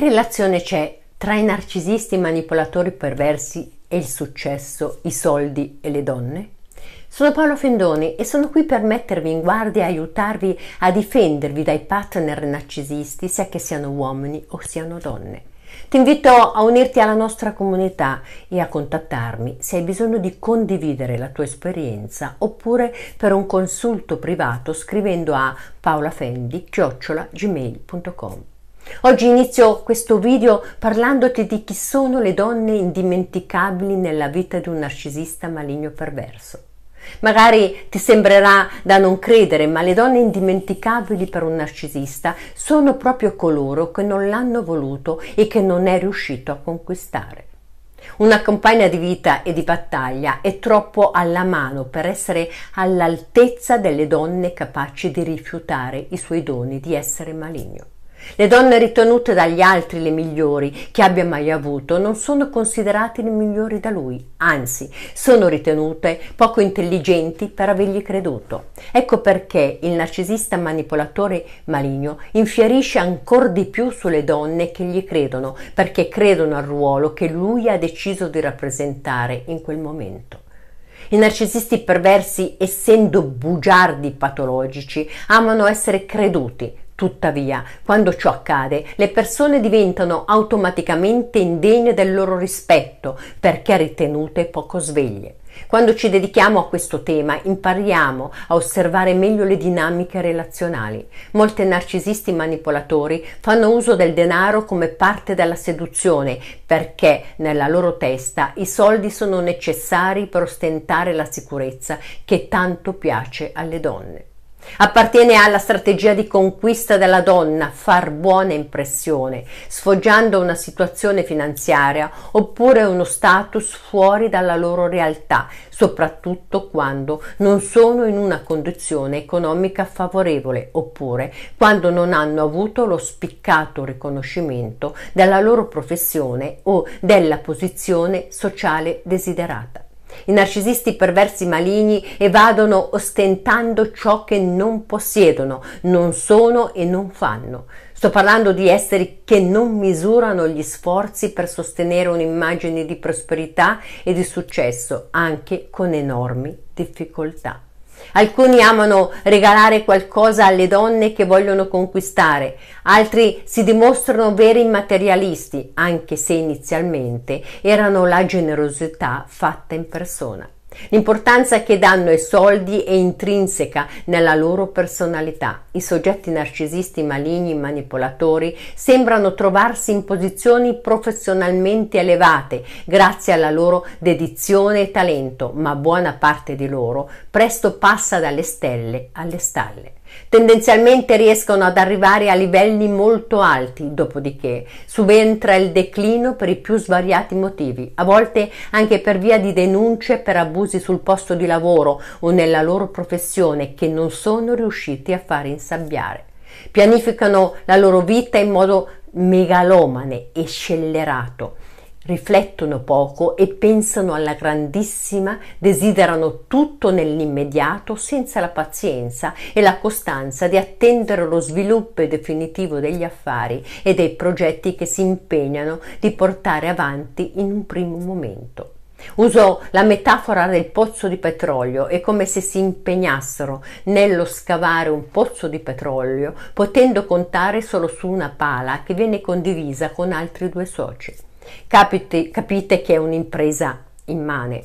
relazione c'è tra i narcisisti manipolatori perversi e il successo, i soldi e le donne? Sono Paolo Fendoni e sono qui per mettervi in guardia e aiutarvi a difendervi dai partner narcisisti, sia che siano uomini o siano donne. Ti invito a unirti alla nostra comunità e a contattarmi se hai bisogno di condividere la tua esperienza oppure per un consulto privato scrivendo a paolafendi-gmail.com. Oggi inizio questo video parlandoti di chi sono le donne indimenticabili nella vita di un narcisista maligno perverso. Magari ti sembrerà da non credere, ma le donne indimenticabili per un narcisista sono proprio coloro che non l'hanno voluto e che non è riuscito a conquistare. Una compagna di vita e di battaglia è troppo alla mano per essere all'altezza delle donne capaci di rifiutare i suoi doni di essere maligno. Le donne ritenute dagli altri le migliori che abbia mai avuto non sono considerate le migliori da lui, anzi sono ritenute poco intelligenti per avergli creduto. Ecco perché il narcisista manipolatore maligno infierisce ancora di più sulle donne che gli credono, perché credono al ruolo che lui ha deciso di rappresentare in quel momento. I narcisisti perversi, essendo bugiardi patologici, amano essere creduti, Tuttavia, quando ciò accade, le persone diventano automaticamente indegne del loro rispetto perché ritenute poco sveglie. Quando ci dedichiamo a questo tema impariamo a osservare meglio le dinamiche relazionali. Molti narcisisti manipolatori fanno uso del denaro come parte della seduzione perché nella loro testa i soldi sono necessari per ostentare la sicurezza che tanto piace alle donne. Appartiene alla strategia di conquista della donna far buona impressione, sfoggiando una situazione finanziaria oppure uno status fuori dalla loro realtà, soprattutto quando non sono in una condizione economica favorevole oppure quando non hanno avuto lo spiccato riconoscimento della loro professione o della posizione sociale desiderata. I narcisisti perversi maligni evadono ostentando ciò che non possiedono, non sono e non fanno. Sto parlando di esseri che non misurano gli sforzi per sostenere un'immagine di prosperità e di successo, anche con enormi difficoltà. Alcuni amano regalare qualcosa alle donne che vogliono conquistare, altri si dimostrano veri materialisti, anche se inizialmente erano la generosità fatta in persona. L'importanza che danno ai soldi è intrinseca nella loro personalità. I soggetti narcisisti maligni manipolatori sembrano trovarsi in posizioni professionalmente elevate grazie alla loro dedizione e talento, ma buona parte di loro presto passa dalle stelle alle stalle. Tendenzialmente riescono ad arrivare a livelli molto alti, dopodiché subentra il declino per i più svariati motivi, a volte anche per via di denunce per abusi sul posto di lavoro o nella loro professione che non sono riusciti a fare insabbiare. Pianificano la loro vita in modo megalomane e scellerato riflettono poco e pensano alla grandissima, desiderano tutto nell'immediato senza la pazienza e la costanza di attendere lo sviluppo definitivo degli affari e dei progetti che si impegnano di portare avanti in un primo momento. Uso la metafora del pozzo di petrolio, è come se si impegnassero nello scavare un pozzo di petrolio, potendo contare solo su una pala che viene condivisa con altri due soci. Capite, capite che è un'impresa immane,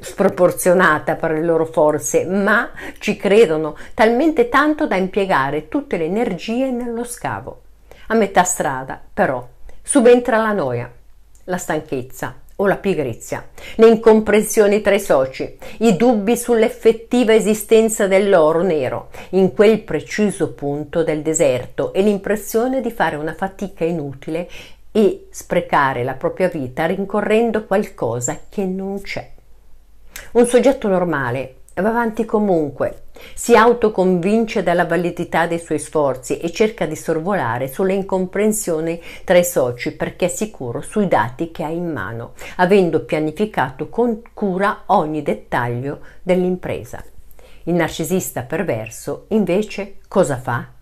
sproporzionata per le loro forze, ma ci credono talmente tanto da impiegare tutte le energie nello scavo. A metà strada, però, subentra la noia, la stanchezza o la pigrizia, le incomprensioni tra i soci, i dubbi sull'effettiva esistenza dell'oro nero in quel preciso punto del deserto e l'impressione di fare una fatica inutile e sprecare la propria vita rincorrendo qualcosa che non c'è. Un soggetto normale va avanti comunque, si autoconvince della validità dei suoi sforzi e cerca di sorvolare sulle incomprensioni tra i soci perché è sicuro sui dati che ha in mano, avendo pianificato con cura ogni dettaglio dell'impresa. Il narcisista perverso invece cosa fa?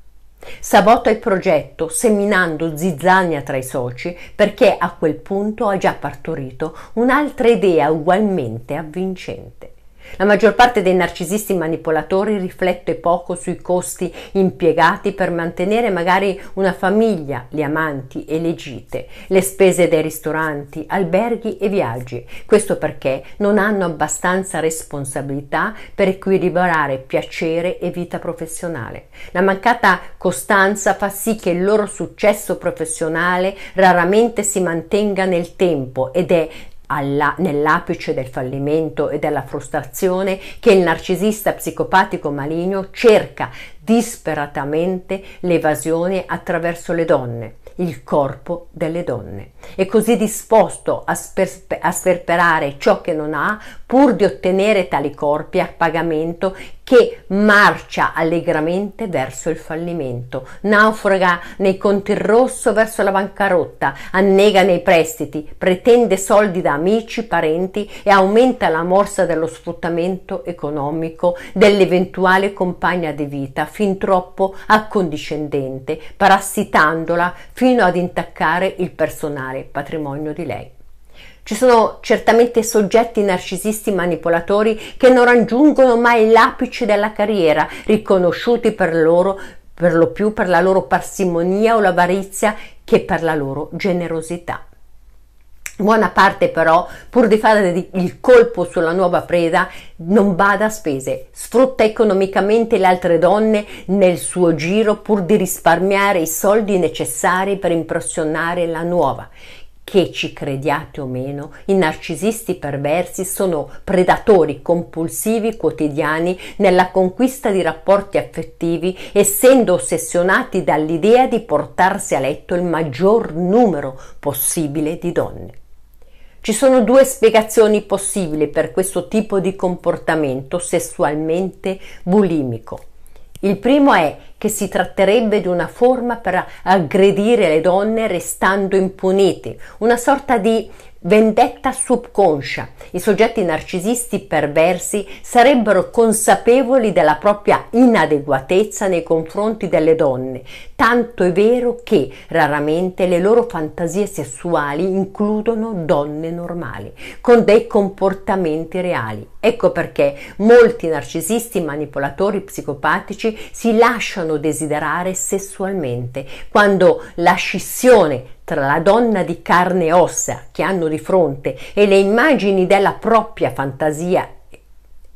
Sabota il progetto seminando zizzania tra i soci perché a quel punto ha già partorito un'altra idea ugualmente avvincente. La maggior parte dei narcisisti manipolatori riflette poco sui costi impiegati per mantenere magari una famiglia, gli amanti e le gite, le spese dei ristoranti, alberghi e viaggi. Questo perché non hanno abbastanza responsabilità per equilibrare piacere e vita professionale. La mancata costanza fa sì che il loro successo professionale raramente si mantenga nel tempo ed è alla, nell'apice del fallimento e della frustrazione che il narcisista psicopatico maligno cerca disperatamente l'evasione attraverso le donne, il corpo delle donne. È così disposto a, sper- a sperperare ciò che non ha pur di ottenere tali corpi a pagamento che marcia allegramente verso il fallimento, naufraga nei conti in rosso verso la bancarotta, annega nei prestiti, pretende soldi da amici, parenti e aumenta la morsa dello sfruttamento economico dell'eventuale compagna di vita fin troppo accondiscendente, parassitandola fino ad intaccare il personale patrimonio di lei. Ci sono certamente soggetti narcisisti manipolatori che non raggiungono mai l'apice della carriera, riconosciuti per loro per lo più per la loro parsimonia o l'avarizia che per la loro generosità. Buona parte però, pur di fare il colpo sulla nuova preda, non bada a spese, sfrutta economicamente le altre donne nel suo giro pur di risparmiare i soldi necessari per impressionare la nuova che ci crediate o meno, i narcisisti perversi sono predatori compulsivi quotidiani nella conquista di rapporti affettivi, essendo ossessionati dall'idea di portarsi a letto il maggior numero possibile di donne. Ci sono due spiegazioni possibili per questo tipo di comportamento sessualmente bulimico. Il primo è che si tratterebbe di una forma per aggredire le donne restando impuniti, una sorta di vendetta subconscia. I soggetti narcisisti perversi sarebbero consapevoli della propria inadeguatezza nei confronti delle donne, tanto è vero che raramente le loro fantasie sessuali includono donne normali, con dei comportamenti reali. Ecco perché molti narcisisti manipolatori psicopatici si lasciano desiderare sessualmente, quando la scissione tra la donna di carne e ossa che hanno di fronte e le immagini della propria fantasia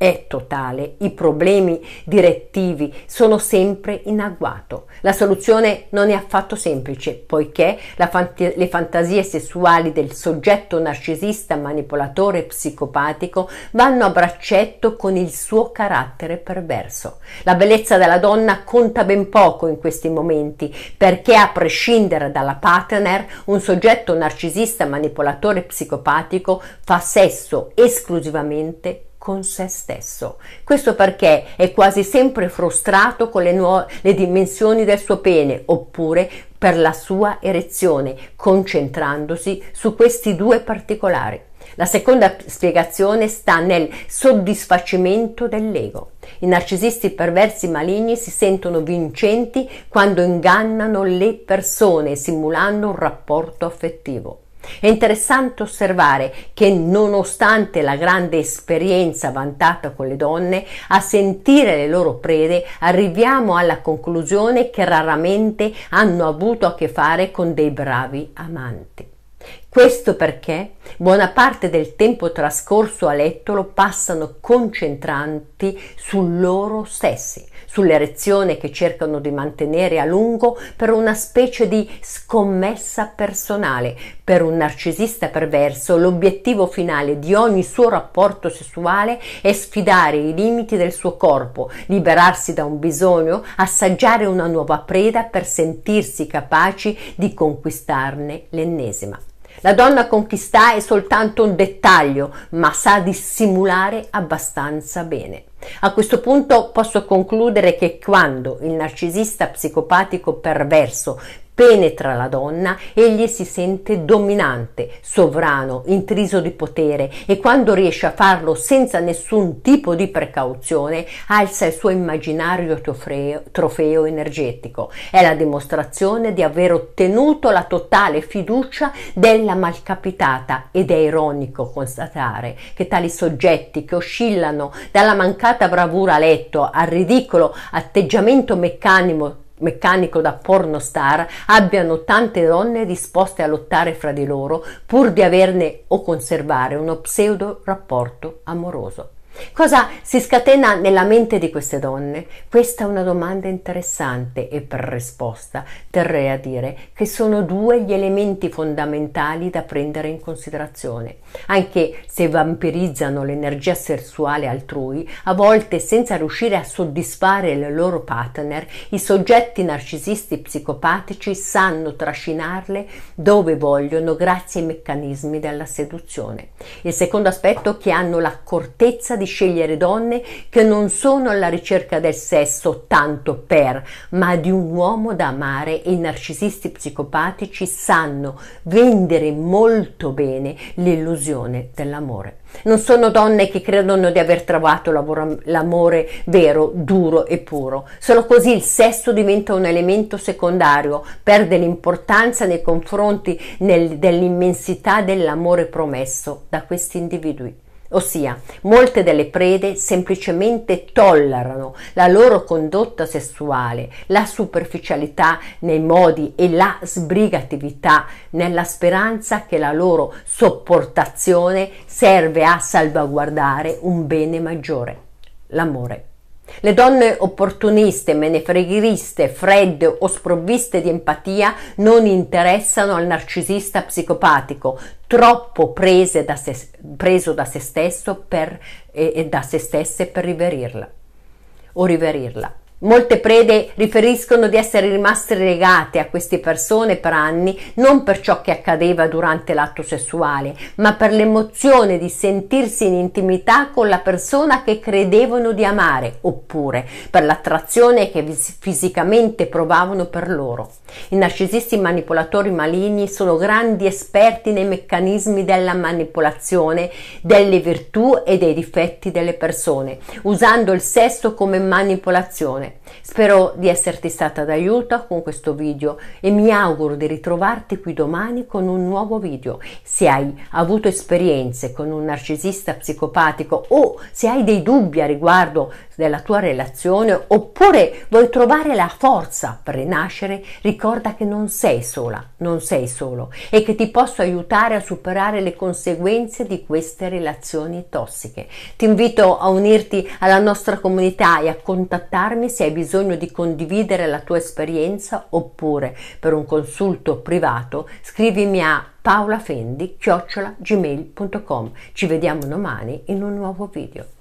è totale, i problemi direttivi sono sempre in agguato. La soluzione non è affatto semplice, poiché fant- le fantasie sessuali del soggetto narcisista, manipolatore psicopatico vanno a braccetto con il suo carattere perverso. La bellezza della donna conta ben poco in questi momenti, perché a prescindere dalla partner, un soggetto narcisista, manipolatore psicopatico fa sesso esclusivamente con se stesso. Questo perché è quasi sempre frustrato con le, nuove, le dimensioni del suo pene oppure per la sua erezione, concentrandosi su questi due particolari. La seconda spiegazione sta nel soddisfacimento dell'ego. I narcisisti perversi maligni si sentono vincenti quando ingannano le persone simulando un rapporto affettivo. È interessante osservare che nonostante la grande esperienza vantata con le donne, a sentire le loro prede arriviamo alla conclusione che raramente hanno avuto a che fare con dei bravi amanti. Questo perché buona parte del tempo trascorso a letto lo passano concentranti su loro stessi, sull'erezione che cercano di mantenere a lungo per una specie di scommessa personale. Per un narcisista perverso l'obiettivo finale di ogni suo rapporto sessuale è sfidare i limiti del suo corpo, liberarsi da un bisogno, assaggiare una nuova preda per sentirsi capaci di conquistarne l'ennesima. La donna conquista è soltanto un dettaglio, ma sa dissimulare abbastanza bene. A questo punto posso concludere che quando il narcisista psicopatico perverso penetra la donna, egli si sente dominante, sovrano, intriso di potere e quando riesce a farlo senza nessun tipo di precauzione, alza il suo immaginario trofeo, trofeo energetico. È la dimostrazione di aver ottenuto la totale fiducia della malcapitata ed è ironico constatare che tali soggetti che oscillano dalla mancata bravura a letto al ridicolo atteggiamento meccanico meccanico da pornostar abbiano tante donne disposte a lottare fra di loro pur di averne o conservare uno pseudo rapporto amoroso. Cosa si scatena nella mente di queste donne? Questa è una domanda interessante e per risposta terrei a dire che sono due gli elementi fondamentali da prendere in considerazione. Anche se vampirizzano l'energia sessuale altrui, a volte senza riuscire a soddisfare il loro partner, i soggetti narcisisti psicopatici sanno trascinarle dove vogliono grazie ai meccanismi della seduzione. Il secondo aspetto è che hanno l'accortezza di di scegliere donne che non sono alla ricerca del sesso tanto per, ma di un uomo da amare e i narcisisti psicopatici sanno vendere molto bene l'illusione dell'amore. Non sono donne che credono di aver trovato l'amore vero, duro e puro. Solo così il sesso diventa un elemento secondario, perde l'importanza nei confronti nel, dell'immensità dell'amore promesso da questi individui. Ossia, molte delle prede semplicemente tollerano la loro condotta sessuale, la superficialità nei modi e la sbrigatività nella speranza che la loro sopportazione serve a salvaguardare un bene maggiore, l'amore. Le donne opportuniste, menefreghiste, fredde o sprovviste di empatia non interessano al narcisista psicopatico, troppo prese da se, preso da se stesso per, e, e da se stesse per riverirla o riverirla. Molte prede riferiscono di essere rimaste legate a queste persone per anni non per ciò che accadeva durante l'atto sessuale, ma per l'emozione di sentirsi in intimità con la persona che credevano di amare, oppure per l'attrazione che fisicamente provavano per loro. I narcisisti manipolatori maligni sono grandi esperti nei meccanismi della manipolazione delle virtù e dei difetti delle persone, usando il sesso come manipolazione Spero di esserti stata d'aiuto con questo video e mi auguro di ritrovarti qui domani con un nuovo video. Se hai avuto esperienze con un narcisista psicopatico o se hai dei dubbi a riguardo della tua relazione oppure vuoi trovare la forza per rinascere, ricorda che non sei sola, non sei solo e che ti posso aiutare a superare le conseguenze di queste relazioni tossiche. Ti invito a unirti alla nostra comunità e a contattarmi se hai bisogno di condividere la tua esperienza oppure per un consulto privato scrivimi a paolafendi-gmail.com. Ci vediamo domani in un nuovo video.